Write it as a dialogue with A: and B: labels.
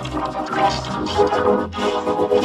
A: Thank you.